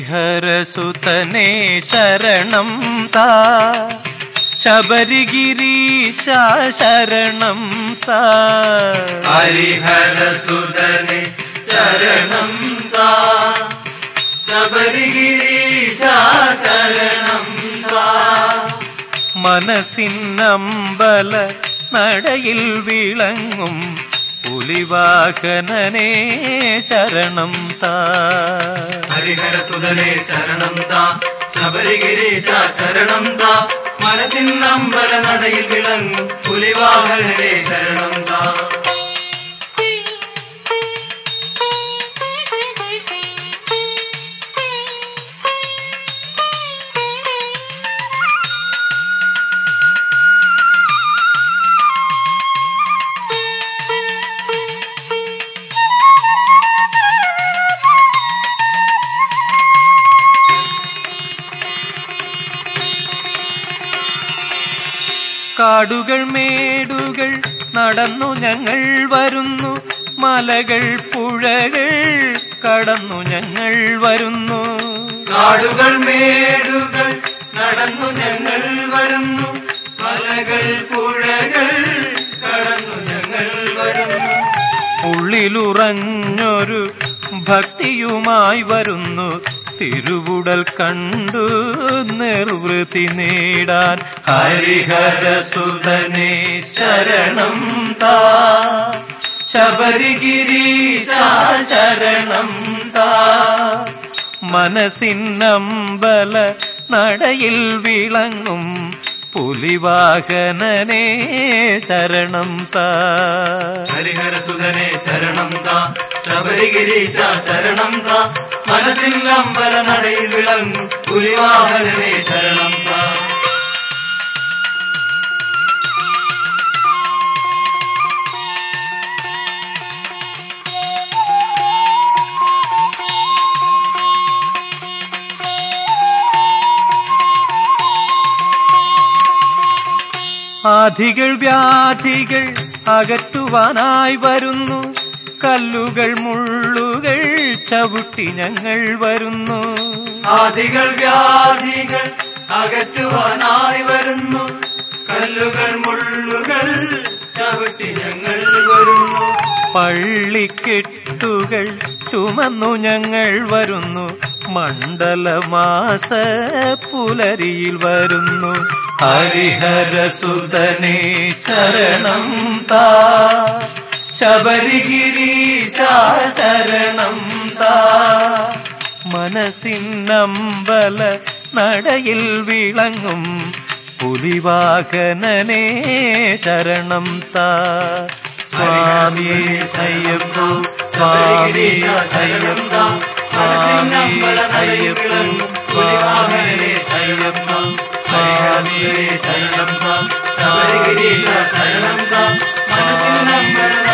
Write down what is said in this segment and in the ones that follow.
ഹരിഹരസുതനേ ശരണം താ. ശബരിഗിരീശ ശരണം താ. ഹരിഹരസുതനെ ശരണം താ. ശബരിഗിരീശ ശരണം താ. മനസ്സിന്നമ്പല നടയിൽ വിളങ്ങും പുലിവാഹനനേ ശരണം താ. ഹരിഹരസുതനെ ശരണം താ. ശബരിഗിരീശ ശരണം താ. മനസ്സിൻ നമ്പല നടയിൽ വിളങ്ങും പുലിവാഹനേ ശരണം താ. കാടുകൾ മേടുകൾ നടന്നു ഞങ്ങൾ വരുന്നു. മലകൾ പുഴകൾ കടന്നു ഞങ്ങൾ വരുന്നു. കാടുകൾ മേടുകൾ നടന്നു ഞങ്ങൾ വരുന്നു. മലകൾ പുഴകൾ കടന്നു ഞങ്ങൾ വരുന്നു. ഉള്ളിലുറഞ്ഞൊരു ഭക്തിയുമായി വരുന്നു. തിരുവുടൽ കണ്ടു നിർവൃത്തി നേടാൻ ഹരിഹരസുതനെ ശരണം താ. ശബരിഗിരി ശരണം താ. മനസ്സിന്നമ്പല നടയിൽ വിളങ്ങും പുലിവാഹനനേ ശരണം താ ഹരിഹരസുതനെ ശരണം താ ശബരിഗിരീശ ശരണം താ മനസ്സിൻ അമ്പല നടയിൽ വിളങ്ങും പുലിവാഹനനെ ശരണം താ ആധികൾ വ്യാധികൾ അകറ്റുവാനായി വരുന്നു. കല്ലുകൾ മുള്ളുകൾ ചവിട്ടി ഞങ്ങൾ വരുന്നു. ആദികൾ വ്യാധികൾ അകറ്റുവാനായി വരുന്നു. കല്ലുകൾ മുള്ളുകൾ ചവിട്ടി ഞങ്ങൾ വരുന്നു. പള്ളിക്കെട്ടുകൾ ചുമന്നു ഞങ്ങൾ വരുന്നു. മണ്ഡലമാസ പുലരിയിൽ വരുന്നു. ഹരിഹരസുതനേ ശരണം താ. ശബരിഗിരീശ ശരണം താ. മനസ്സിന്നമ്പല നടയിൽ വിളങ്ങും പുലിവാഹനനേ ശരണം താ. സ്വാമി അയ്യപ്പോ സ്വാമി അയ്യപ്പോ സ്വാമി അയ്യപ്പോ സ്വാമി അയ്യപ്പോ ङ्गा समदिगिरे चाचिलं ग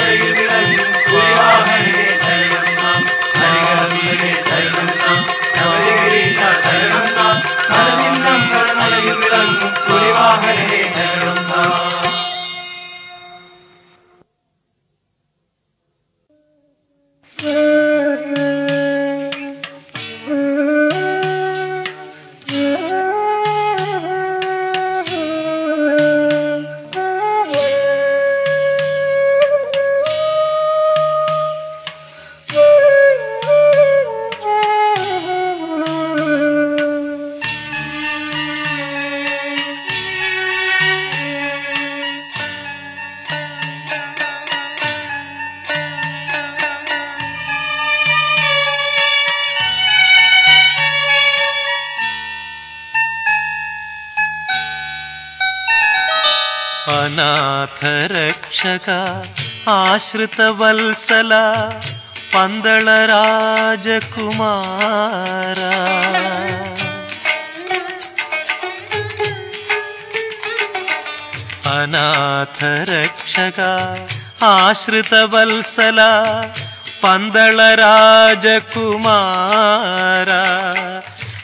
अनाथरक्षका आश्रितवल्सला पन्दळराजकुमारा। अनाथरक्षका आश्रितवल्सला पन्दळराजकुमारा।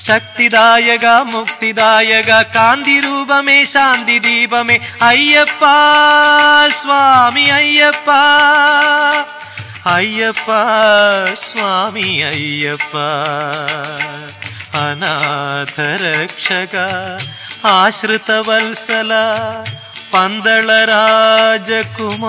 ശക്തിദായക മുക്തിദായക കാന്തി രൂപമേ ശാന്തി ദീപമേ അയ്യപ്പ സ്വാമി അയ്യപ്പ അയ്യപ്പ സ്വാമി അയ്യപ്പ അനാഥരക്ഷക ആശ്രിതവത്സല പന്തള രാജകുമാര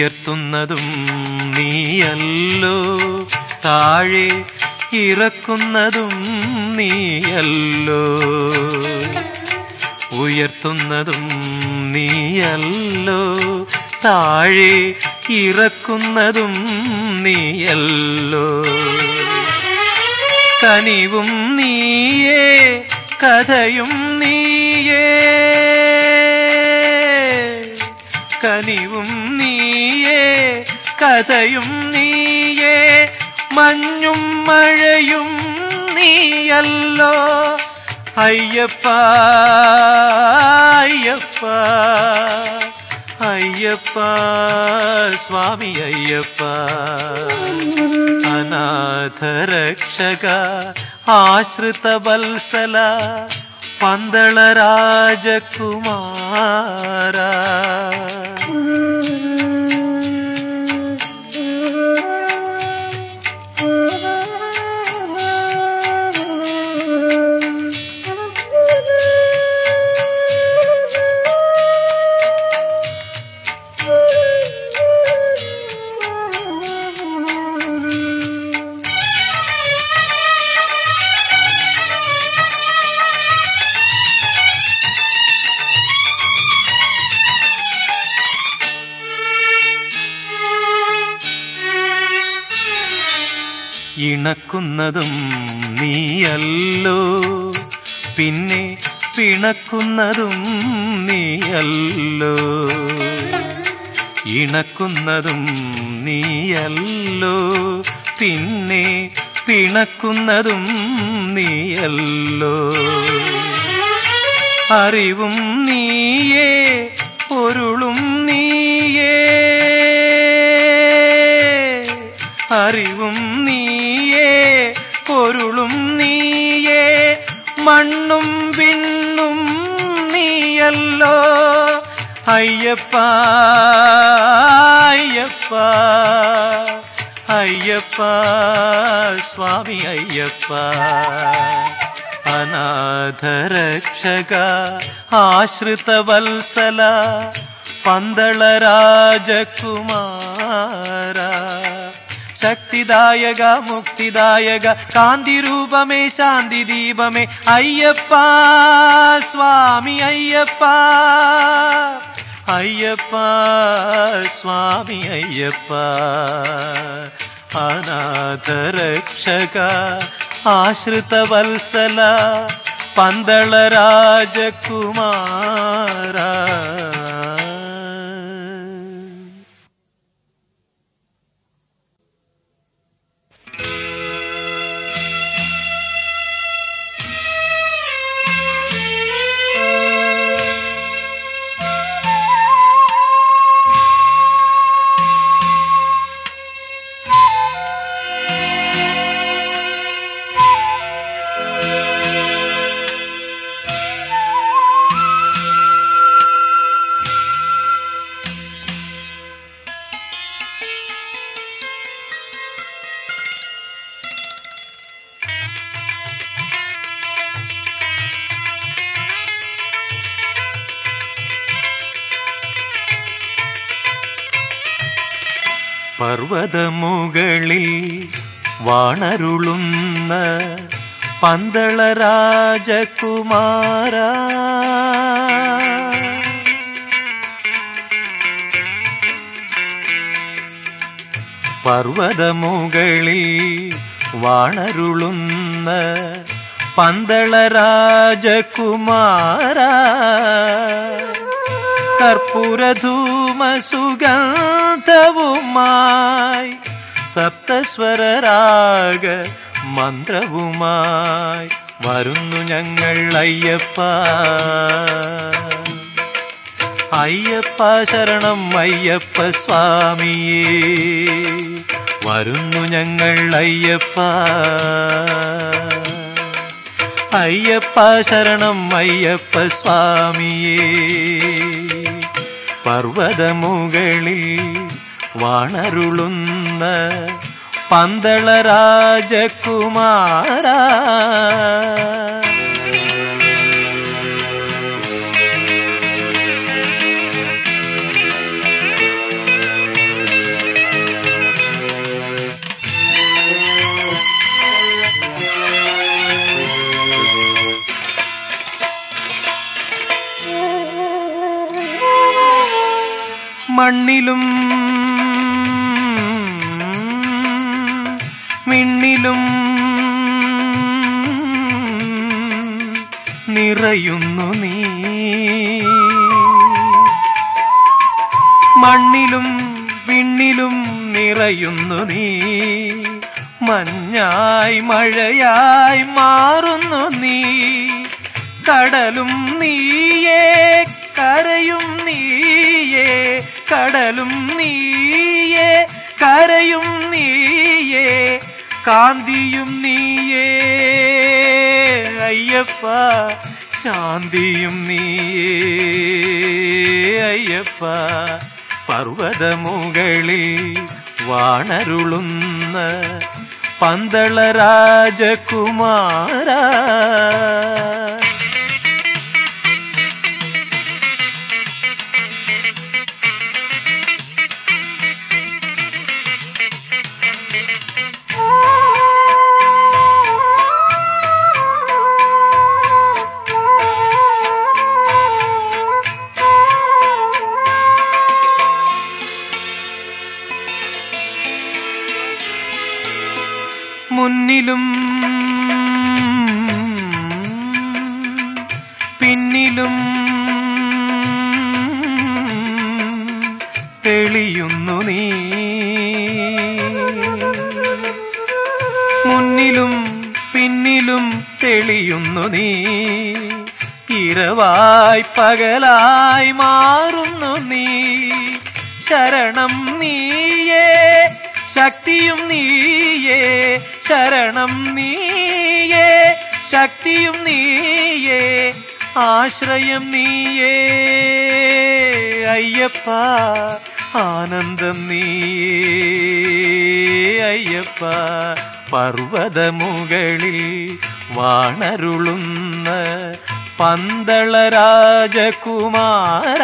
ഉയർത്തുന്നതും നീയല്ലോ. താഴെ ഇറക്കുന്നതും നീയല്ലോ. ഉയർത്തുന്നതും നീയല്ലോ. താഴെ ഇറക്കുന്നതും നീയല്ലോ. കനിവും നീയേ കഥയും നീയേ. കനിവും കഥയും നീയേ മഞ്ഞും മഴയും നീയല്ലോ. അയ്യപ്പ അയ്യപ്പ അയ്യപ്പ സ്വാമി അയ്യപ്പ. അനാഥരക്ഷക ആശ്രിത വത്സല പന്തള രാജകുമാര ഇണക്കുന്നതും നീയല്ലോ. പിന്നെ പിണക്കുന്നതും നീയല്ലോ. ഇണക്കുന്നതും നീയല്ലോ. പിന്നെ പിണക്കുന്നതും നീയല്ലോ. അറിവും നീയേ മണ്ണും വിണ്ണും നീയല്ലോ. അയ്യപ്പ അയ്യപ്പ അയ്യപ്പ സ്വാമി അയ്യപ്പ. അനാഥരക്ഷക ആശ്രിതവത്സല പന്തള രാജകുമാര ശക്തിദായക മുക്തിദായക കാന്തിരൂപമേ ശാന്തി ദീപമേ അയ്യപ്പ സ്വാമി അയ്യപ്പ അയ്യപ്പ സ്വാമി അയ്യപ്പ അനാഥരക്ഷക ആശ്രിത വത്സല പന്തള രാജകുമാര പർവതമുകളിൽ വാണരുളുന്ന പന്തള രാജകുമാര പർവതമുകളിൽ വാണരുളുന്ന പന്തള രാജകുമാര കർപ്പൂരധൂമ സുഗന്ധവുമായി സപ്തസ്വരരാഗ മന്ത്രവുമായി വരുന്നു ഞങ്ങൾ അയ്യപ്പ. അയ്യപ്പ ശരണം അയ്യപ്പ സ്വാമിയേ വരുന്നു ഞങ്ങൾ അയ്യപ്പ. അയ്യപ്പ ശരണം അയ്യപ്പ സ്വാമിയേ പർവതമുകളിൽ വാണരുളുന്ന പന്തള രാജകുമാര മണ്ണിലും മിണ്ണിലും നിറയുന്നു നീ. മണ്ണിലും വിണ്ണിലും നിറയുന്നു നീ. മഞ്ഞായി മഴയായി മാറുന്നു നീ. കടലും നീയേ കരയും കടലും നീയേ കരയും നീയേ കാന്തിയും നീയേ. അയ്യപ്പ ശാന്തിയും നീയേ. അയ്യപ്പ പർവതമുകളിൽ വാണരുളുന്ന പന്തള രാജകുമാര പിന്നിലും തെളിയുന്നു നീ. മുന്നിലും പിന്നിലും തെളിയുന്നു നീ. ഇരവായി പകലായി മാറുന്നു നീ. ശരണം നീയേ ശക്തിയും നീയേ ശരണം നീയേ ശക്തിയും നീയേ. ആശ്രയം നീയേ അയ്യപ്പ ആനന്ദം നീയേ അയ്യപ്പ പർവതമുകളിൽ വാണരുളുന്ന പന്തള രാജകുമാര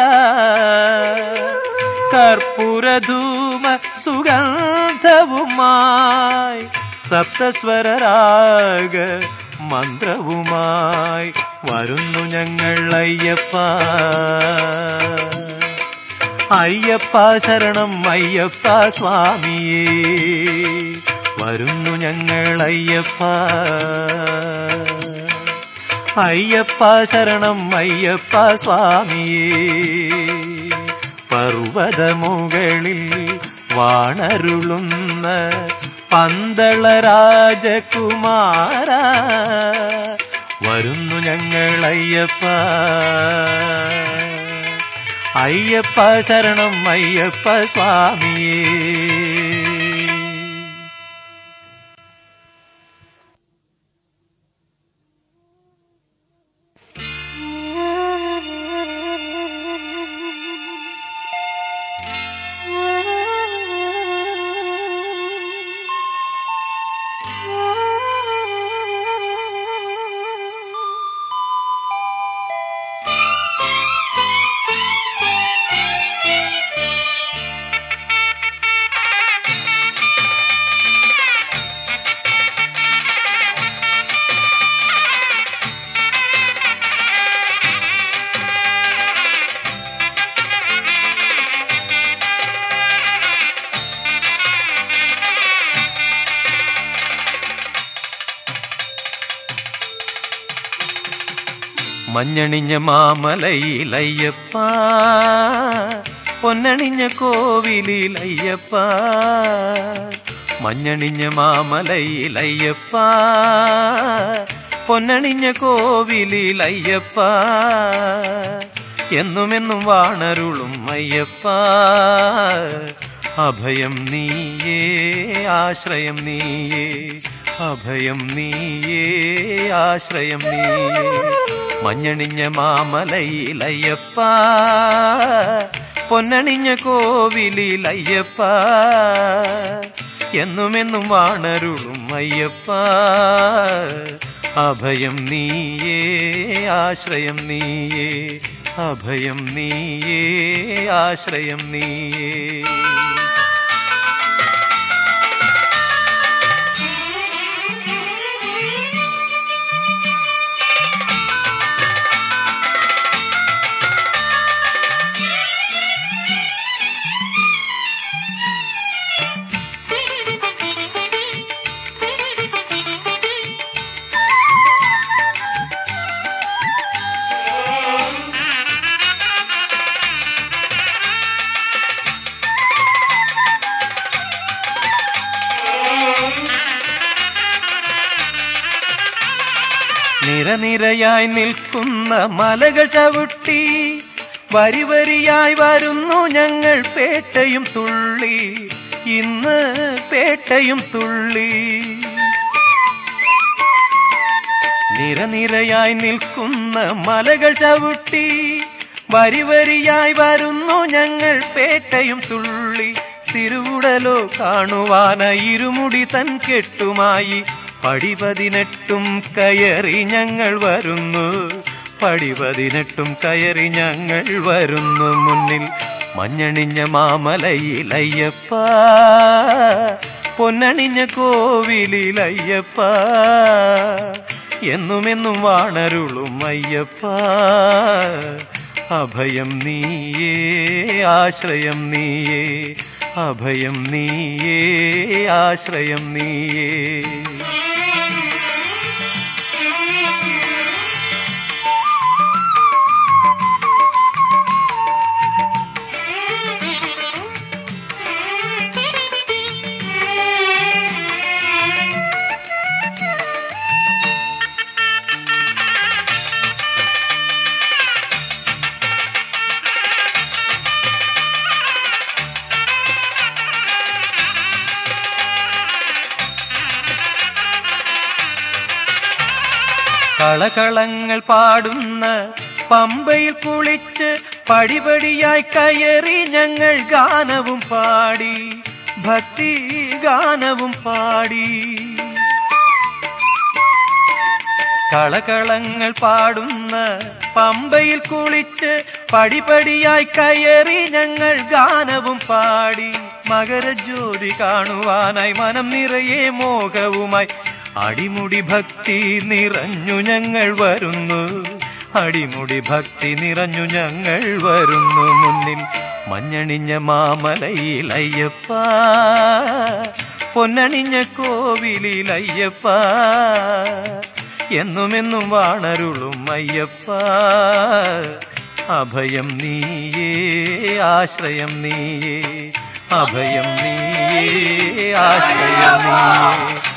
കർപ്പൂരധൂമ സുഗന്ധവുമായി സപ്തസ്വരരാഗ മന്ത്രവുമായി വരുന്നു ഞങ്ങൾ അയ്യപ്പ. അയ്യപ്പ ശരണം അയ്യപ്പ സ്വാമിയേ വരുന്നു ഞങ്ങൾ അയ്യപ്പ. അയ്യപ്പ ശരണം അയ്യപ്പ സ്വാമിയേ പർവതമുകളിൽ വാണരുളുന്ന പന്തള രാജകുമാര വരുന്നു ഞങ്ങൾ അയ്യപ്പ അയ്യപ്പ ശരണം അയ്യപ്പ സ്വാമിയേ. മഞ്ഞണിഞ്ഞ മാമലയിലയ്യപ്പ. പൊന്നണിഞ്ഞ കോവിലിലയ്യപ്പ. മഞ്ഞണിഞ്ഞ മാമലയിലയ്യപ്പ. പൊന്നണിഞ്ഞ കോവിലിലയ്യപ്പ. എന്നുമെന്നും വാണരുളും അയ്യപ്പ. അഭയം നീയേ ആശ്രയം നീയേ. അഭയം നീയേ ആശ്രയം നീയേ. മഞ്ഞണിഞ്ഞ മാമലയിലയ്യപ്പ പൊന്നണിഞ്ഞ കോവിലിലയ്യപ്പ എന്നുമെന്നും വാണരുളും അയ്യപ്പ. അഭയം നീയേ ആശ്രയം നീയേ അഭയം നീയേ ആശ്രയം നീയേ. നിരനിരയായി നിൽക്കുന്ന മലകൾ ചവിട്ടി വരി വരിയായി വരുന്നു ഞങ്ങൾ പേട്ടയും തുള്ളി. ഇന്ന് പേട്ടയും തുള്ളി. നിരനിരയായി നിൽക്കുന്ന മലകൾ ചവിട്ടി വരി വരിയായി വരുന്നു ഞങ്ങൾ പേട്ടയും തുള്ളി. തിരുവുടലോ കാണുവാന ഇരുമുടി തൻ കെട്ടുമായി പടി പതിനെട്ടും കയറി ഞങ്ങൾ വരുന്നു. പടി പതിനെട്ടും കയറി ഞങ്ങൾ വരുന്നു. മുന്നിൽ മഞ്ഞണിഞ്ഞ മാമലയിൽ മാമലയിലയ്യപ്പ പൊന്നണിഞ്ഞ കോവിലിൽ കോവിലിലയ്യപ്പ എന്നുമെന്നും വാണരുളും അയ്യപ്പ. അഭയം നീയേ ആശ്രയം നീയേ. അഭയം നീയേ ആശ്രയം നീയേ. കളകളങ്ങൾ പാടുന്ന പമ്പയിൽ കുളിച്ച് പടിപടിയായി കയറി ഞങ്ങൾ ഗാനവും പാടി ഭക്തി ഗാനവും പാടി. കളകളങ്ങൾ പാടുന്ന പമ്പയിൽ കുളിച്ച് പടിപടിയായി കയറി ഞങ്ങൾ ഗാനവും പാടി. മകരജ്യോതി കാണുവാനായി മനം നിറയെ മോഹവുമായി അടിമുടി ഭക്തി നിറഞ്ഞു ഞങ്ങൾ വരുന്നു. അടിമുടി ഭക്തി നിറഞ്ഞു ഞങ്ങൾ വരുന്നു. മുന്നിൽ മഞ്ഞണിഞ്ഞ മാമലയിൽ അയ്യപ്പ. പൊന്നണിഞ്ഞ കോവിലിൽ അയ്യപ്പ. എന്നുമെന്നും വാണരുളും അയ്യപ്പ. അഭയം നീയേ ആശ്രയം നീയേ. അഭയം നീയേ ആശ്രയം നീയേ.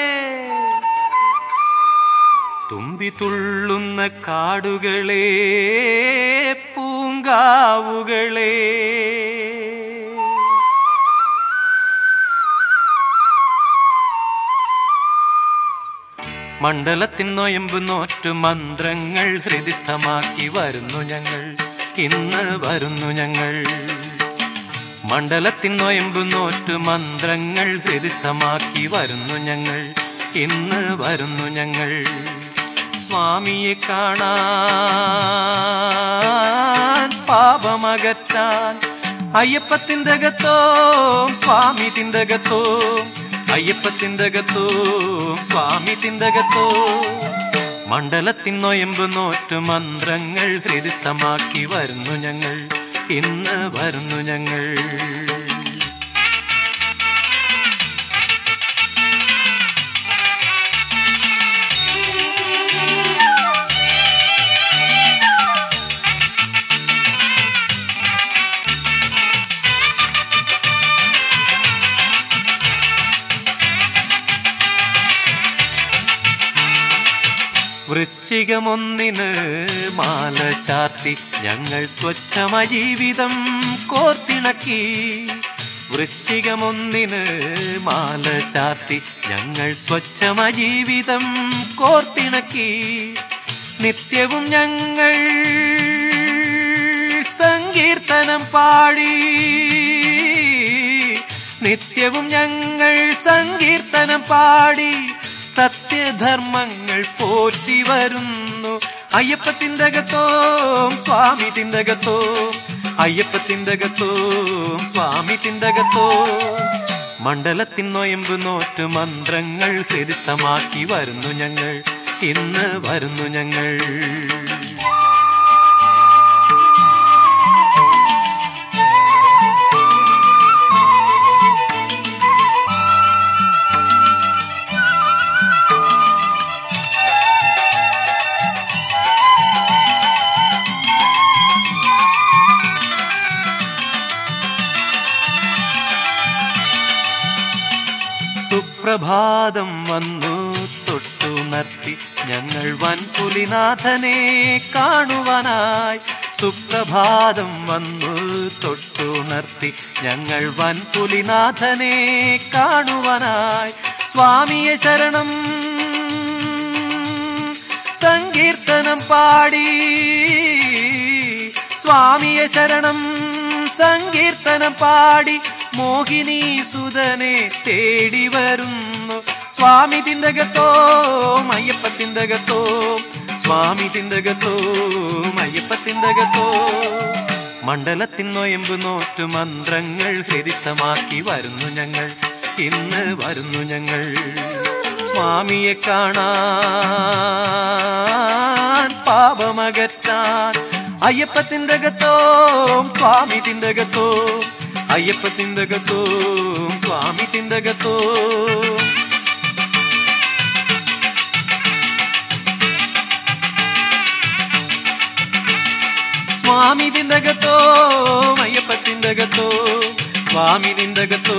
തുള്ളുന്ന കാടുകളെ പൂങ്കാവുകളെ. മണ്ഡലത്തിൻ നൊയമ്പ് നോറ്റു മന്ത്രങ്ങൾ ഹൃദിസ്ഥമാക്കി വരുന്നു ഞങ്ങൾ. ഇന്ന് വരുന്നു ഞങ്ങൾ. മണ്ഡലത്തിൻ നൊയമ്പ് നോറ്റു മന്ത്രങ്ങൾ ഹൃദിസ്ഥമാക്കി വരുന്നു ഞങ്ങൾ. ഇന്ന് വരുന്നു ഞങ്ങൾ. സ്വാമിയെ കാണാൻ പാപമകറ്റാൻ. അയ്യപ്പ തിന്തകത്തോ സ്വാമി തിന്തകത്തോ അയ്യപ്പ തിന്തകത്തോ സ്വാമി തിന്തകത്തോ മണ്ഡലത്തിൻ നൊയമ്പ് നോറ്റു മന്ത്രങ്ങൾ ഹൃദിസ്ഥമാക്കി വരുന്നു ഞങ്ങൾ ഇന്ന് വരുന്നു ഞങ്ങൾ. വൃശ്ചികമൊന്നിന് മാല ചാർത്തി ഞങ്ങൾ സ്വച്ഛമ ജീവിതം കോർത്തിണക്കി. വൃശ്ചികമൊന്നിന് മാല ചാർത്തി ഞങ്ങൾ സ്വച്ഛമ ജീവിതം കോർത്തിണക്കി. നിത്യവും ഞങ്ങൾ സങ്കീർത്തനം പാടി. നിത്യവും ഞങ്ങൾ സങ്കീർത്തനം പാടി. സത്യധർമ്മങ്ങൾ പോറ്റി വരുന്നു. അയ്യപ്പ തിന്തകത്തോം സ്വാമി തിന്തകത്തോ അയ്യപ്പ തിന്തകത്തോം സ്വാമി തിന്തകത്തോ മണ്ഡലത്തിൻ നൊയമ്പ് നോറ്റ് മന്ത്രങ്ങൾ ഹൃദിസ്ഥമാക്കി വരുന്നു ഞങ്ങൾ. ഇന്ന് വരുന്നു ഞങ്ങൾ. സുപ്രഭാതം വന്നു. തൊട്ടു തൊട്ടുണർത്തി ഞങ്ങൾ വൻപുലിനാഥനെ കാണുവാനായി. സുപ്രഭാതം വന്നു. തൊട്ടു നിർത്തി ഞങ്ങൾ വൻപുലിനാഥനെ കാണുവാനായി. സ്വാമിയെ ശരണം. സങ്കീർത്തനം പാടി. സ്വാമിയെ ശരണം. സങ്കീർത്തനം പാടി. മോഹിനി സുതനെ തേടി വരുന്നു. സ്വാമി തിന്തകത്തോ അയ്യപ്പ തിന്തകത്തോ സ്വാമി തിന്തകത്തോ അയ്യപ്പ തിന്തകത്തോ മണ്ഡലത്തിൻ നൊയമ്പ് നോറ്റു മന്ത്രങ്ങൾ ഹരിതമാക്കി വരുന്നു ഞങ്ങൾ. ഇന്ന് വരുന്നു ഞങ്ങൾ. സ്വാമിയെ കാണാൻ പാപമകറ്റാൻ അയ്യപ്പ തിന്തകത്തോ സ്വാമി തിന്തകത്തോ അയ്യപ്പ തിന്തകത്തോ സ്വാമി തിന്തകത്തോ സ്വാമി തിന്തകത്തോ അയ്യപ്പ തിന്തകത്തോ സ്വാമി തിന്തകത്തോ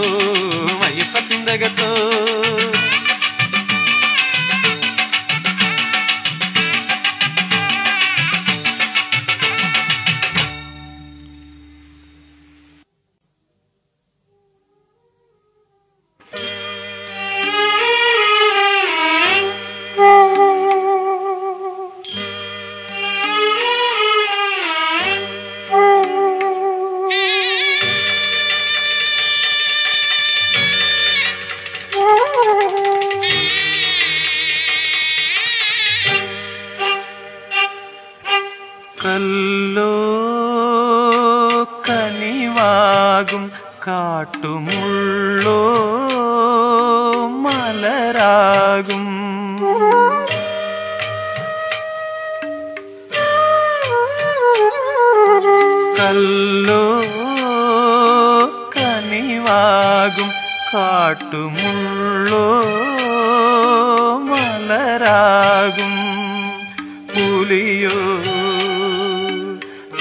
അയ്യപ്പ തിന്തകത്തോ കല്ലോ കനിവാകും കാട്ടുമുള്ളോ. മലരാകും പുലിയോ.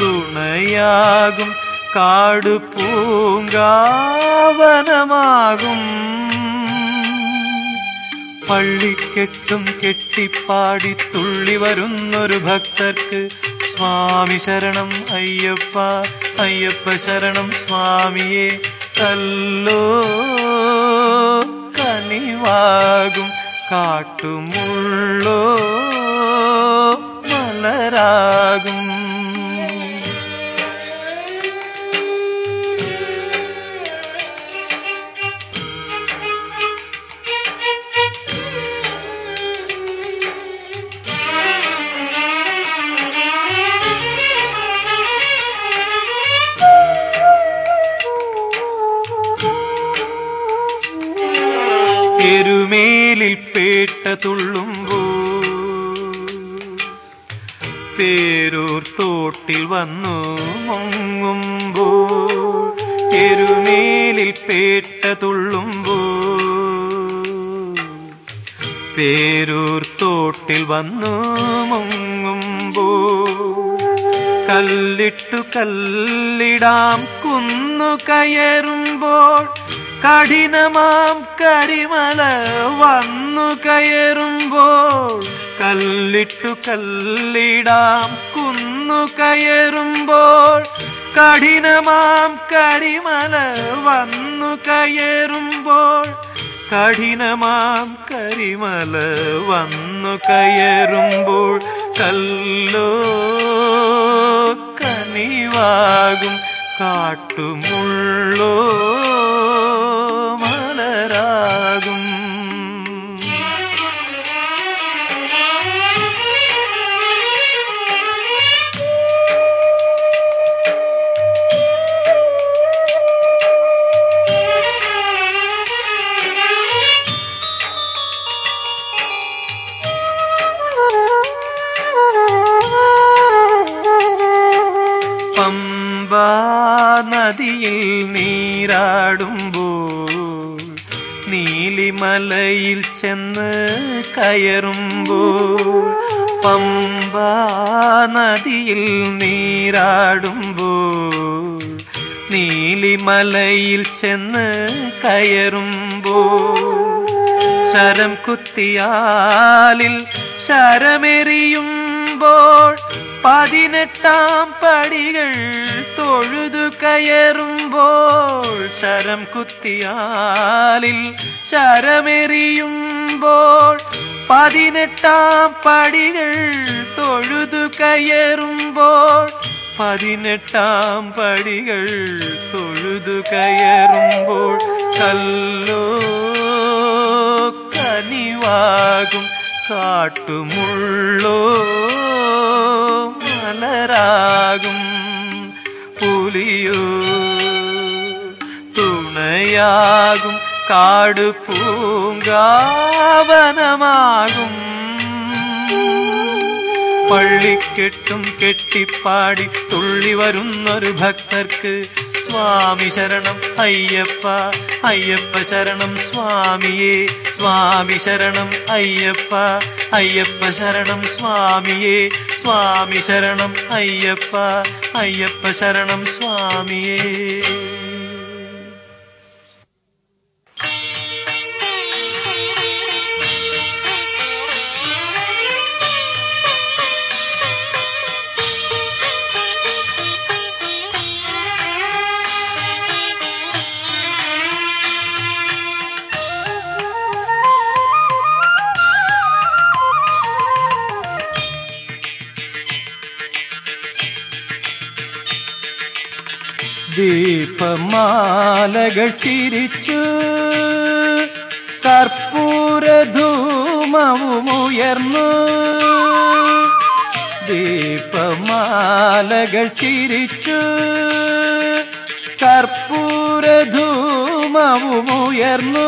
തുണയാകും കാട് പൂങ്കാവനമാകും. പള്ളിക്കെട്ടും കെട്ടിപ്പാടി തുള്ളി വരുന്നൊരു ഭക്തർക്ക് സ്വാമി ശരണം അയ്യപ്പ അയ്യപ്പ ശരണം സ്വാമിയെ കല്ലോ കനിവാകും കാട്ടുമുള്ളോ മലരാകും എരുമേലിൽ തുള്ളുമ്പോ പേരൂർ തോട്ടിൽ വന്നു മുങ്ങുമ്പോ എരുമേലിൽ പേട്ട തുള്ളുമ്പോ പേരൂർ തോട്ടിൽ വന്നു മുങ്ങുമ്പോ കല്ലിട്ടു കല്ലിടാം കുന്നു കയറുമ്പോൾ കഠിനമാം കരിമല വന്നു കയറുമ്പോൾ കല്ലിട്ടു കല്ലിടാം കുന്നു കയറുമ്പോൾ കഠിനമാം കരിമല വന്നു കയറുമ്പോൾ കഠിനമാം കരിമല വന്നു കയറുമ്പോൾ കല്ലോ കനിവാകും. കാട്ടുമുള്ളോ മലരാകും നീരാടുമ്പോൾ നീലിമലയിൽ ചെന്ന് കയറുമ്പോൾ പമ്പ നദിയിൽ നീരാടുമ്പോൾ നീലിമലയിൽ ചെന്ന് കയറുമ്പോൾ ശരം കുത്തിയാലിൽ ശരമെറിയുമ്പോൾ പതിനെട്ടാം പടികൾ തൊഴുതു കയറുമ്പോൾ ശരം കുത്തിയാലിൽ ശരമെറിയുമ്പോൾ പതിനെട്ടാം പടികൾ തൊഴുതു കയറുമ്പോൾ പതിനെട്ടാം പടികൾ തൊഴുതു കയറുമ്പോൾ കല്ലോ കനിവാകും കാട്ടുമുള്ളോ? മലരാകും പുലിയോ? തുണയാകും കാട് പൂങ്കാവനമാകും. പള്ളിക്കെട്ടും കെട്ടിപ്പാടി തുള്ളി വരുന്നൊരു ഭക്തർക്ക് സ്വാമി ശരണം അയ്യപ്പ അയ്യപ്പ ശരണം സ്വാമിയേ സ്വാമി ശരണം അയ്യപ്പ അയ്യപ്പ ശരണം സ്വാമിയേ സ്വാമി ശരണം അയ്യപ്പ അയ്യപ്പ ശരണം സ്വാമിയേ ദീപമാലകൾ ചിരിച്ചു. കർപ്പൂരധൂമവുമുയർന്നു ദീപമാലകൾ ചിരിച്ചു. കർപ്പൂരധൂമവുമുയർന്നു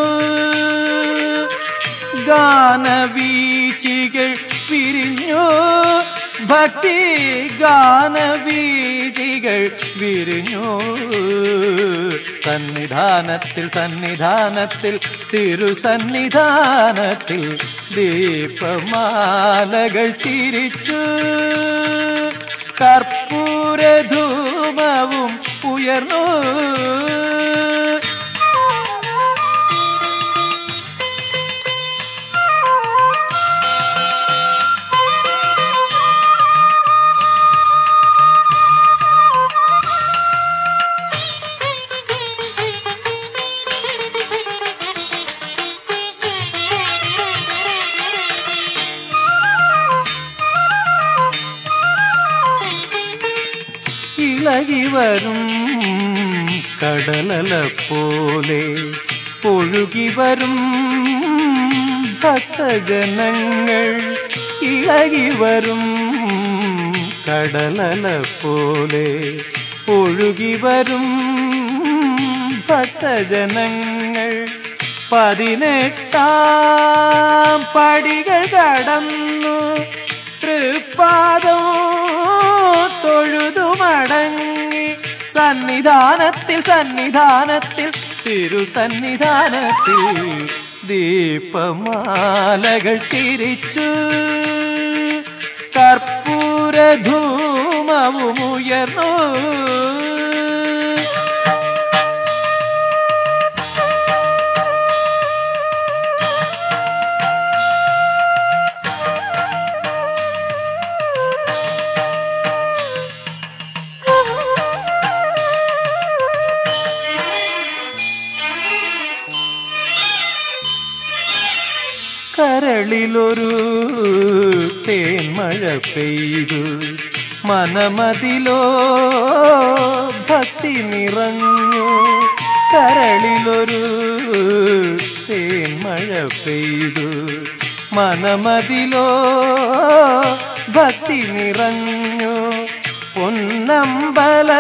ഗാനവീച്ചികൾ പിരിഞ്ഞു. ഭക്തി ഗാനവീതികൾ വിരിഞ്ഞു. സന്നിധാനത്തിൽ സന്നിധാനത്തിൽ തിരുസന്നിധാനത്തിൽ ദീപമാലകൾ ചിരിച്ചു. കർപ്പൂരധൂമവും ഉയർന്നു. ഇളകി വരും കടലല പോലെ ഒഴുകി വരും ഭക്തജനങ്ങൾ ഇളകി വരും കടലല പോലെ ഒഴുകി വരും ഭക്തജനങ്ങൾ പതിനെട്ടാം പടികൾ കടന്നു തൃപ്പാദം തൊഴുതു മടങ്ങി. സന്നിധാനത്തിൽ സന്നിധാനത്തിൽ തിരുസന്നിധാനത്തിൽ ദീപമാലകൾ ചിരിച്ചു. കർപ്പൂര പെയ്തു മനമതിലോ ഭക്തി നിറഞ്ഞു കരളിലൊരു തേന്മഴ പെയ്തു മനമതിലോ ഭക്തി നിറഞ്ഞു പൊന്നമ്പല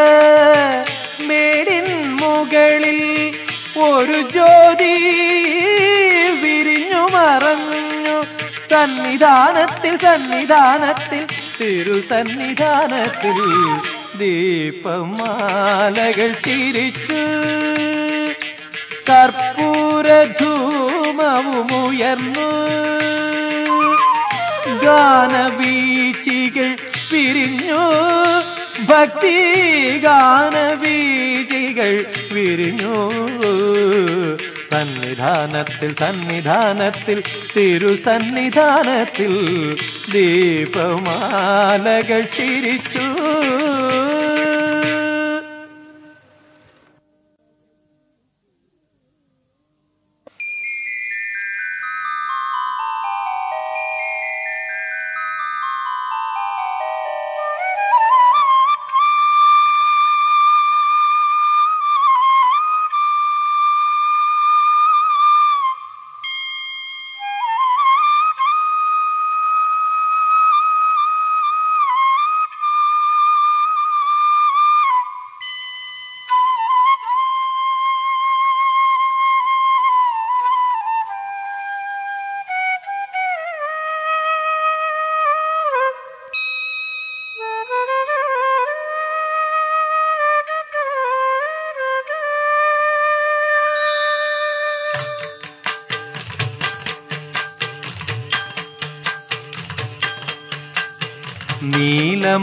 മേടിൻ മുകളിൽ ഒരു ജ്യോതി സന്നിധാനത്തിൽ സന്നിധാനത്തിൽ തിരുസന്നിധാനത്തിൽ ദീപമാലകൾ ചിരിച്ചു കർപ്പൂരധൂമവുമുയർന്നു ഗാനവീചികൾ പിരിഞ്ഞു ഭക്തി ഗാനവീചികൾ വിരിഞ്ഞു. സന്നിധാനത്തിൽ സന്നിധാനത്തിൽ തിരുസന്നിധാനത്തിൽ ദീപമാലകൾ ചിരിച്ചു.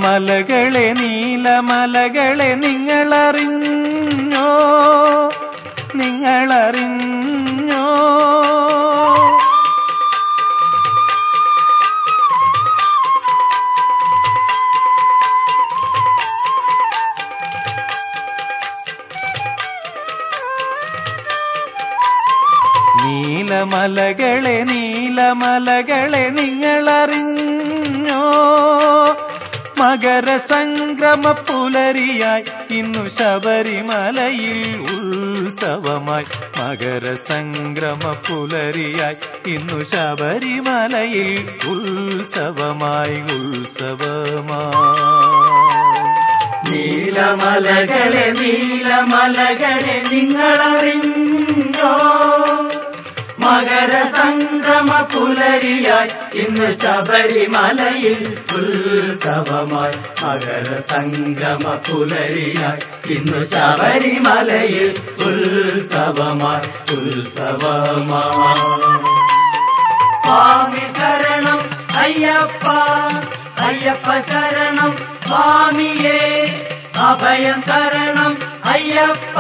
നീലമലകളെ നീലമലകളെ നിങ്ങളറിഞ്ഞോ മകരസംക്രമ പുലരിയായി ഇന്നു ശബരിമലയിൽ ഉത്സവമായി. മകര സംക്രമ പുലരിയായി ഇന്നു ശബരിമലയിൽ ഉത്സവമായി ഉത്സവമായി. നീലമലകളെ നീലമലകളെ നിങ്ങളറിഞ്ഞോ? മകര സംക്രമ പുലരിയായി ഇന്ന് ശബരിമലയിൽ ഉത്സവമായി മകര സംക്രമ പുലരിയായി ഇന്ന് ശബരിമലയിൽ ഉത്സവമായി ഉത്സവമായി സ്വാമി ശരണം അയ്യപ്പ അയ്യപ്പ ശരണം സ്വാമിയേ അഭയം തരണം അയ്യപ്പ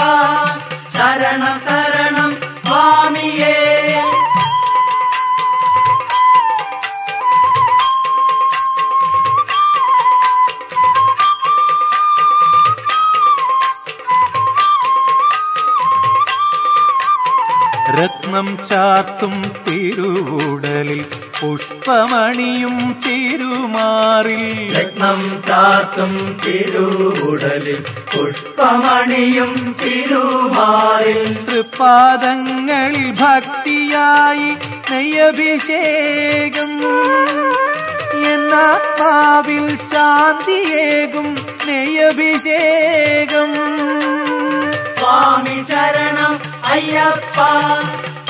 ശരണം തരണം സ്വാമിയേ രത്നം ചാർത്തും തിരുവുടലിൽ പുഷ്പമണിയും തിരുമാറിൽ. രത്നം ചാർത്തും തിരുവുടലിൽ പുഷ്പമണിയും തിരുമാറിൽ. തൃപ്പാദങ്ങളിൽ ഭക്തിയായി നെയ്യഭിഷേകം. എന്നാത്മാവിൽ ശാന്തിയേകും നെയ്യഭിഷേകം. സ്വാമി ശരണം അയ്യപ്പ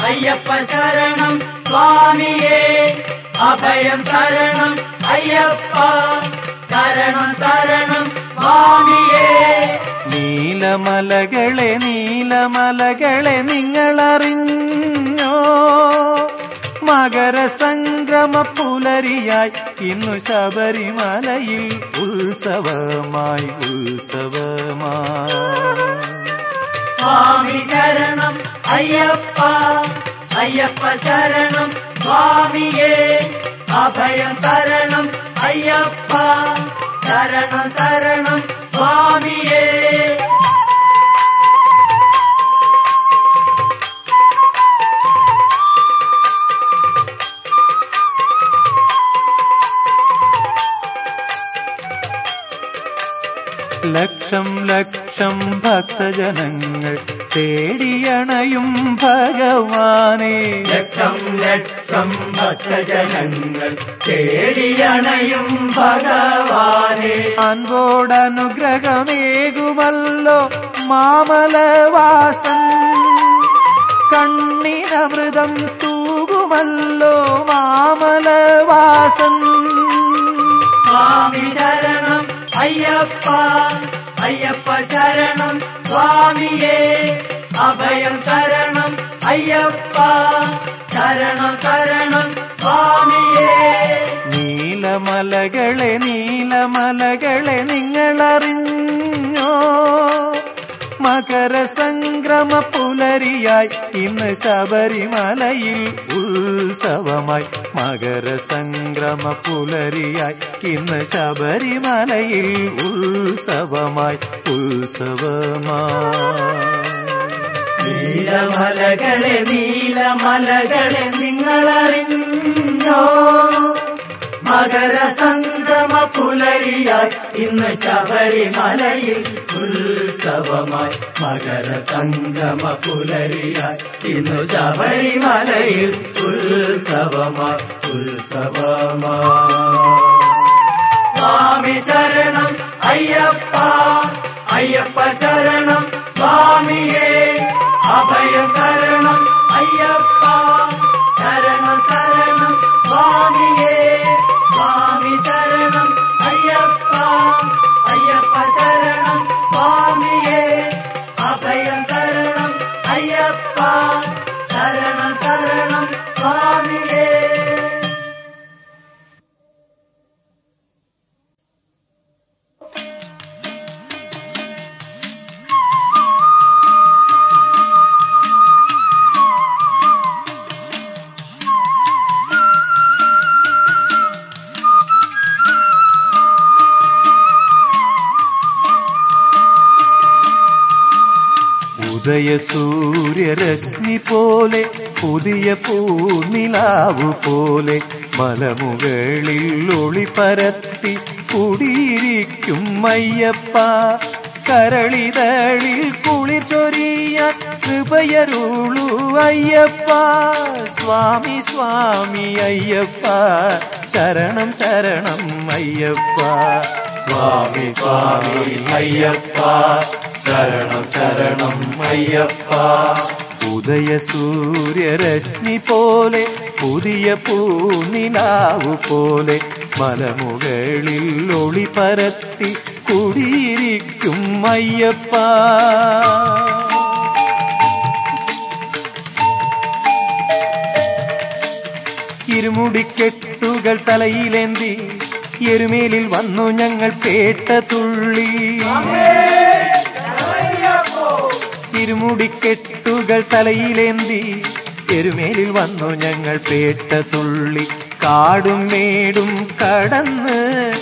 അയ്യപ്പ ശരണം സ്വാമിയേ. അഭയം ശരണം അയ്യപ്പ. ശരണം തരണം സ്വാമിയേ. നീലമലകളെ നീലമലകളെ നിങ്ങളറിഞ്ഞോ? മകരസംക്രമ പുലരിയായി ഇന്നു ശബരിമലയിൽ ഉത്സവമായി ഉത്സവമായി. സ്വാമി ശരണം. അയ്യപ്പ അയ്യപ്പ ശരണം. സ്വാമിയേ അഭയം തരണം. അയ്യപ്പ ശരണം തരണം. സ്വാമിയേ. ലക്ഷം ലക്ഷം ഭക്തജനങ്ങൾ തേടിയണയും ഭഗവാനെ. ലക്ഷം ലക്ഷം ഭക്തജനങ്ങൾ തേടിയണയും ഭഗവാനെ. അൻപോടനുഗ്രഹമേകുമല്ലോ മാമലവാസൻ. കണ്ണിനമൃതം തൂകുമല്ലോ മാമലവാസൻ. സ്വാമി ശരണം അയ്യപ്പ അയ്യപ്പ ശരണം സ്വാമിയേ. അഭയം തരണം അയ്യപ്പ. ശരണം തരണം സ്വാമിയേ. നീലമലകളെ നീലമലകളെ നിങ്ങളറിഞ്ഞോ? മകരസംക്രമ പുലരിയായി ഇന്ന് ശബരിമലയിൽ ഉത്സവമായി. മകര സംക്രമ പുലരിയായി ഇന്ന് ശബരിമലയിൽ ഉത്സവമായി. നീലമലകളെ നീലമലകളെ നിങ്ങളറിഞ്ഞോ? മകരസംക്രമ പുലരിയായി ഇന്ന് ശബരിമലയിൽ ഉത്സവമായി മകരസംഗമ പുലരിയായി ഇന്ന് ശബരിമലയിൽ ഉത്സവമായി ഉത്സവമായി സ്വാമി ശരണം അയ്യപ്പ അയ്യപ്പ ശരണം സ്വാമിയേ അഭയം തരണം അയ്യപ്പ ശരണം തരണം സ്വാമിയേ സ്വാമി ശരണം അയ്യപ്പ അയ്യപ്പ ശരണം സ്വാമിയേ ഉദയ സൂര്യരശ്മി പോലെ പുതിയ പൂനിലാവു പോലെ മലമുകളിൽ ഒളി പരത്തി കുടിയിരിക്കും അയ്യപ്പ കരളിതളിൽ കുളിർ ചൊരിയാൻ കൃപയരുളു അയ്യപ്പ സ്വാമി സ്വാമി അയ്യപ്പ ശരണം ശരണം അയ്യപ്പ സ്വാമി സ്വാമി അയ്യപ്പ ശരണം ശരണം അയ്യപ്പ ഉദയ സൂര്യരശ്മി പോലെ പുതിയ പൂനിലാവു പോലെ മലമുകളിൽ ഒളി പരത്തി കുടിയിരിക്കും അയ്യപ്പ ഇരുമുടിക്കെട്ടുകൾ തലയിലേന്തി എരുമേലിൽ വന്നു ഞങ്ങൾ കേട്ട തുള്ളി. ഇരുമുടിക്കെട്ടുകൾ തലയിലേന്തി. എരുമേലിൽ വന്നു ഞങ്ങൾ പേട്ട തുള്ളി കാടും മേടും കടന്ന്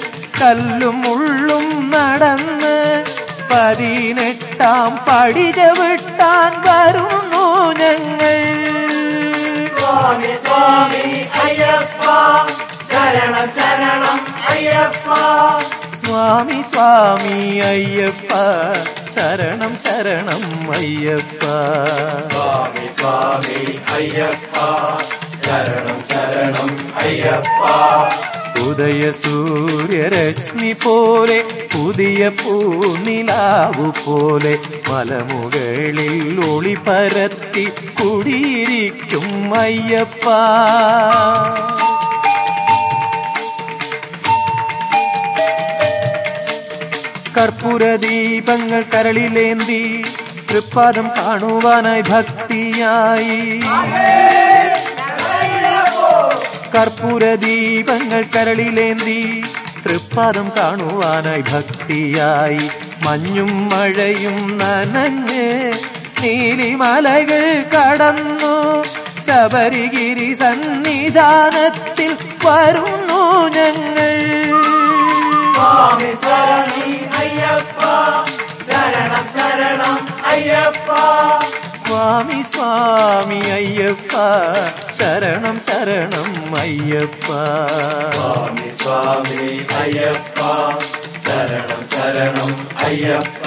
കല്ലും ഉള്ളും നടന്ന്. പതിനെട്ടാം പടി ചവിട്ടാൻ വരുന്നു ഞങ്ങൾ. സ്വാമി സ്വാമി അയ്യപ്പ. ശരണം ശരണം അയ്യപ്പ. സ്വാമി സ്വാമി അയ്യപ്പ ശരണം ശരണം അയ്യപ്പ സ്വാമി സ്വാമി അയ്യപ്പ ശരണം ശരണം അയ്യപ്പ ഉദയ സൂര്യരശ്മി പോലെ പുതിയ പൂനിലാവു പോലെ മലമുകളിൽ ഒളി പരത്തി കുടിയിരിക്കും അയ്യപ്പ കർപ്പൂര ദീപങ്ങൾ കരളിലേന്തി തൃപ്പാദം കാണുവാനായി ഭക്തിയായി. കർപ്പൂര ദീപങ്ങൾ കരളിലേന്തി തൃപ്പാദം കാണുവാനായി ഭക്തിയായി. മഞ്ഞും മഴയും നനഞ്ഞ് നീലിമലകൾ കടന്നു ശബരിഗിരി സന്നിധാനത്തിൽ വരുന്നു ഞങ്ങൾ. സ്വാമി ശരണി അയ്യപ്പ ശരണം ശരണം അയ്യപ്പ സ്വാമി സ്വാമി അയ്യപ്പ ശരണം ശരണം അയ്യപ്പ സ്വാമി സ്വാമി അയ്യപ്പ ശരണം ശരണം അയ്യപ്പ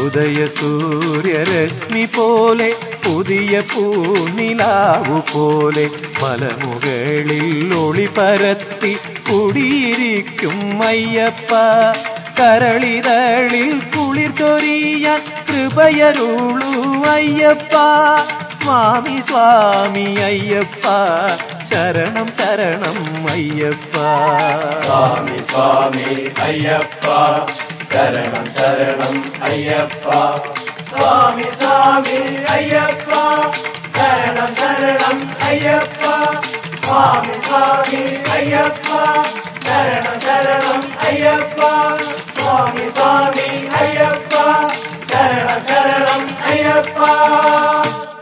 ഉദയ സൂര്യരശ്മി പോലെ പുതിയ പൂനിലാവു പോലെ മലമുകളിൽ ഒളി പരത്തി കുടിയിരിക്കും അയ്യപ്പ കരളിതളിൽ കുളിർ ചൊരിയാൻ കൃപയരുളു അയ്യപ്പ സ്വാമി സ്വാമി അയ്യപ്പ ശരണം ശരണം അയ്യപ്പ സ്വാമി സ്വാമി അയ്യപ്പ ശരണം ശരണം അയ്യപ്പ സ്വാമി സ്വാമി അയ്യപ്പ ശരണം ശരണം അയ്യപ്പ സ്വാമി സ്വാമി അയ്യപ്പ ശരണം ശരണം അയ്യപ്പ സ്വാമി സ്വാമി അയ്യപ്പ ശരണം ശരണം അയ്യപ്പ ഷൺമുഖ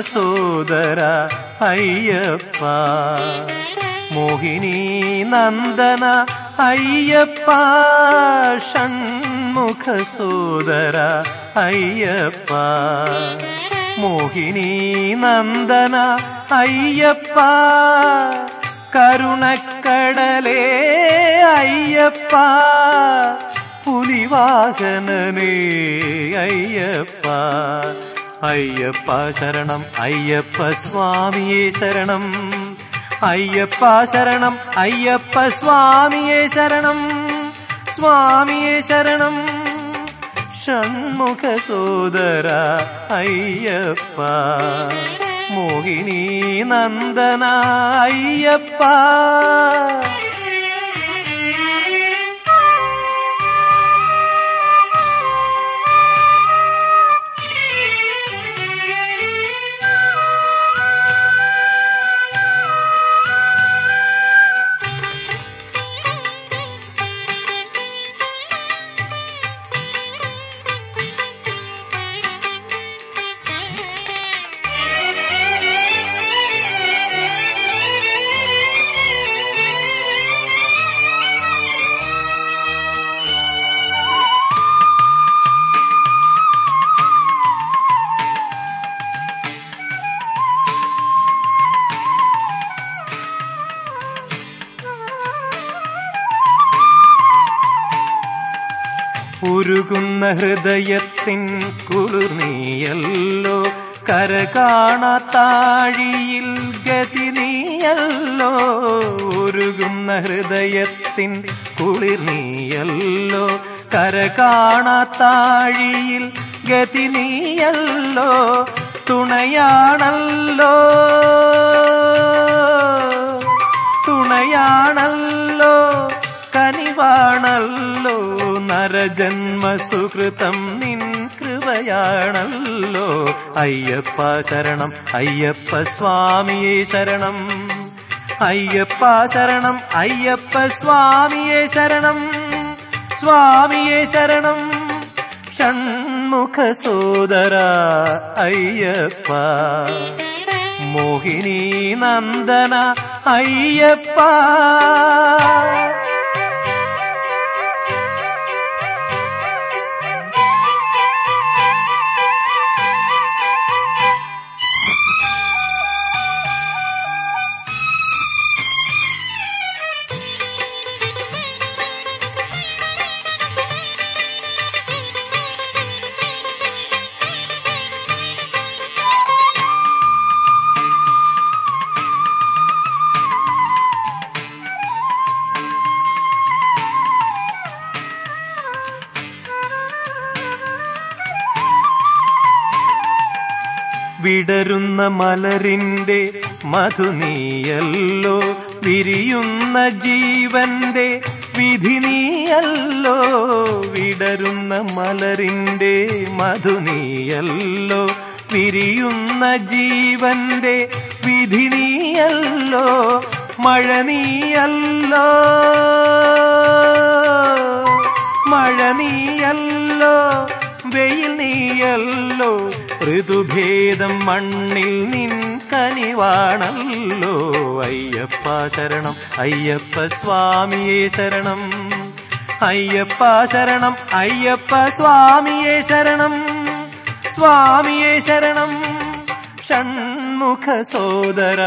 സോദര അയ്യപ്പ. മോഹിനി നന്ദന അയ്യപ്പ. ഷൺമുഖ സോദര അയ്യപ്പ. മോഹിനി നന്ദന അയ്യപ്പ. കരുണക്കടലേ അയ്യപ്പ. പുലിവാഹനനേ അയ്യപ്പ. അയ്യപ്പ ശരണം അയ്യപ്പ സ്വാമിയെ ശരണം. അയ്യപ്പ ശരണം അയ്യപ്പ സ്വാമിയെ ശരണം. സ്വാമിയെ ശരണം. ഷൺമുഖ സോദര അയ്യപ്പ. മോഹിനി നന്ദന അയ്യപ്പ. ഹൃദയത്തിൻ കുളിർനീയല്ലോ കര കാണാത്താഴിയിൽ ഗതി നീയല്ലോ ഉരുകുന്ന ഹൃദയത്തിൻ കുളിർനീയല്ലോ കര കാണാത്താഴിയിൽ ഗതി നീയല്ലോ തുണയാണല്ലോ. തുണയാണല്ലോ കനിവാണല്ലോ. നരജന്മ സുഹൃതം നിൻ കൃപയാണല്ലോ. അയ്യപ്പ ശരണം അയ്യപ്പ സ്വാമിയെ ശരണം. അയ്യപ്പ ശരണം അയ്യപ്പ സ്വാമിയെ ശരണം. സ്വാമിയെ ശരണം. ഷൺമുഖ സോദര അയ്യപ്പ. മോഹിനി നന്ദന അയ്യപ്പ. മലരിന്റെ മധുനീയല്ലോ വിരിയുന്ന ജീവന്റെ വിധി നീയല്ലോ വിടരുന്ന മലരിന്റെ മധുനീയല്ലോ വിരിയുന്ന ജീവന്റെ വിധി നീയല്ലോ മഴ നീയല്ലോ മഴ നീയല്ലോ വെയിൽ നീയല്ലോ ഋതുഭേദം മണ്ണിൽ നിൻ കനിവാണല്ലോ. അയ്യപ്പ ശരണം അയ്യപ്പ സ്വാമിയെ ശരണം. അയ്യപ്പ ശരണം അയ്യപ്പ സ്വാമിയെ ശരണം. സ്വാമിയെ ശരണം. ഷൺമുഖ സോദര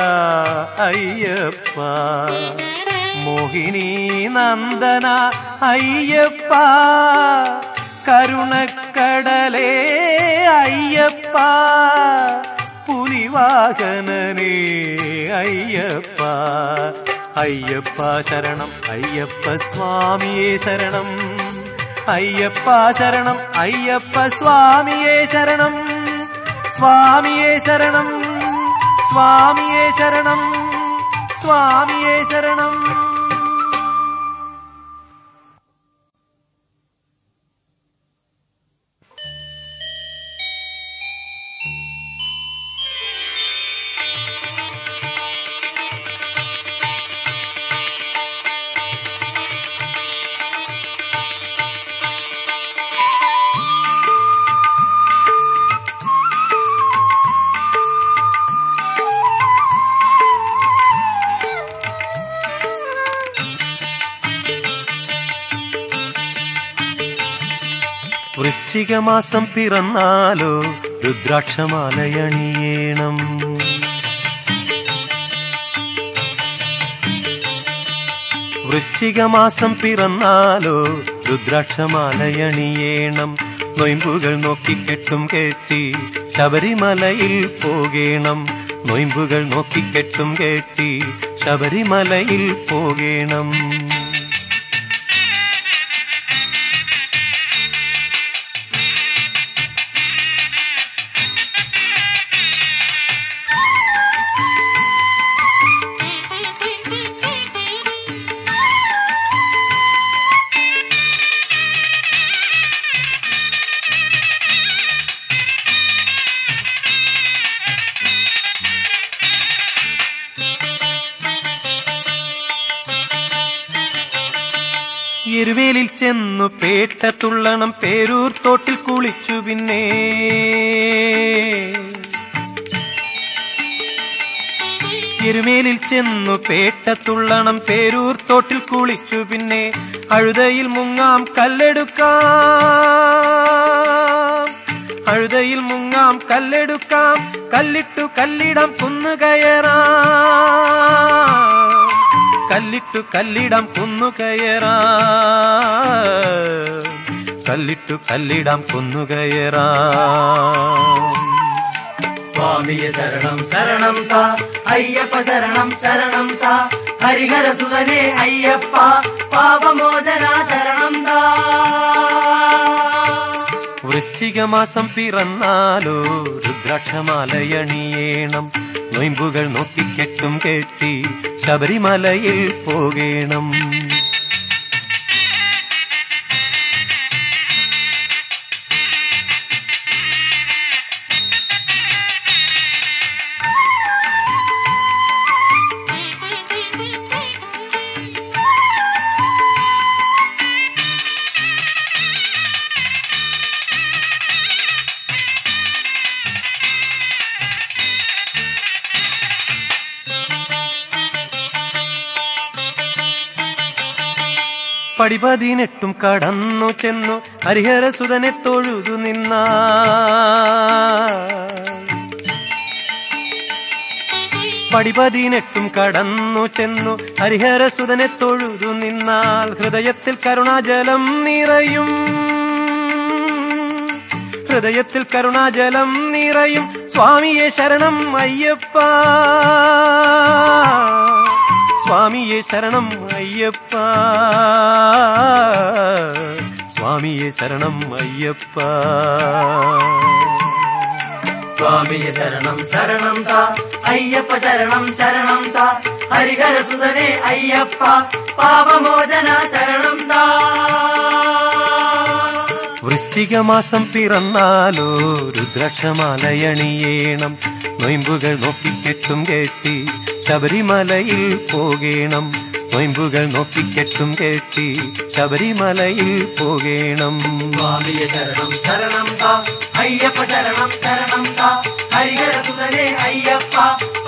അയ്യപ്പ. മോഹിനി നന്ദന അയ്യപ്പ. കരുണക്കടലേ അയ്യപ്പ. പുലിവാഹനനേ അയ്യപ്പ. അയ്യപ്പ ശരണം അയ്യപ്പ സ്വാമിയേ ശരണം. അയ്യപ്പ ശരണം അയ്യപ്പ സ്വാമിയേ ശരണം. സ്വാമിയേ ശരണം സ്വാമിയേ ശരണം സ്വാമിയേ ശരണം. വൃശ്ചികമാസം പിറന്നാലോ രുദ്രാക്ഷമാലയണിയേണം. വൃശ്ചികമാസം പിറന്നാലോ രുദ്രാക്ഷമാലയണിയേണം. നൊയമ്പുകൾ നോക്കിക്കെട്ടും കേട്ടി ശബരിമലയിൽ പോകേണം. നൊയമ്പുകൾ നോക്കിക്കെട്ടും കേട്ടി ശബരിമലയിൽ പോകേണം. എരുവേലിൽ ചെന്നു പേട്ട തുള്ളണം പേരൂർ തോട്ടിൽ കുളിച്ചു പിന്നെ. എരുമേലിൽ ചെന്നു പേട്ട തുള്ളണം പേരൂർ തോട്ടിൽ കുളിച്ചു പിന്നെ. അഴുതയിൽ മുങ്ങാം കല്ലെടുക്കാം. അഴുതയിൽ മുങ്ങാം കല്ലെടുക്കാം കല്ലിട്ടു കല്ലിടാം കുന്നുകയറാം. കല്ലിട്ടു കല്ലിടാം കുന്നുകയറാ. കല്ലിട്ടു കല്ലിടാം കുന്നുകയറാ. സ്വാമിയെ ശരണം ശരണം താ. അയ്യപ്പ ശരണം ശരണം താ. ഹരിഹര സുതനെ അയ്യപ്പ. പാപമോചന ശരണം താ. വൃശ്ചികമാസം പിറന്നാലോ രുദ്രാക്ഷമാലയണിയേണം. നൊയമ്പുകൾ നോക്കിക്കെട്ടും കെട്ടി ശബരിമലയിൽ പോകേണം. പടിപതിനെട്ടും കടന്നു ചെന്നു. ഹരിഹര സുതനെ തൊഴുതു നിന്ന പടിപതിനെട്ടും കടന്നു ചെന്നു. ഹരിഹര സുതനെ തൊഴുതു നിന്നാൽ. ഹൃദയത്തിൽ കരുണാജലം നിറയും. ഹൃദയത്തിൽ കരുണാജലം നിറയും. സ്വാമിയെ ശരണം അയ്യപ്പ. സ്വാമിയെ ശരണം അയ്യപ്പ സ്വാമിയെ ശരണം അയ്യപ്പ സ്വാമിയെ ശരണം ശരണം താ അയ്യപ്പ ശരണം ശരണം താ ഹരിഹര സുതനെ അയ്യപ്പ പാപമോചന ശരണം താ വൃശ്ചിക മാസം പിറന്നാലോ രുദ്രാക്ഷമാലയണിയേണം നൊയമ്പുകൾ നോക്കിക്കെട്ടും കെട്ടി ശബരിമലയിൽ പോകേണം. നൊയമ്പുകൾ നോക്കിക്കെട്ടും കെട്ടി ശബരിമലയിൽ പോകേണം. സ്വാമിയെ ശരണം ശരണം താ. അയ്യപ്പ ശരണം ശരണം താ. ഹരിഹര സുതനെ അയ്യപ്പ. പാപമോചന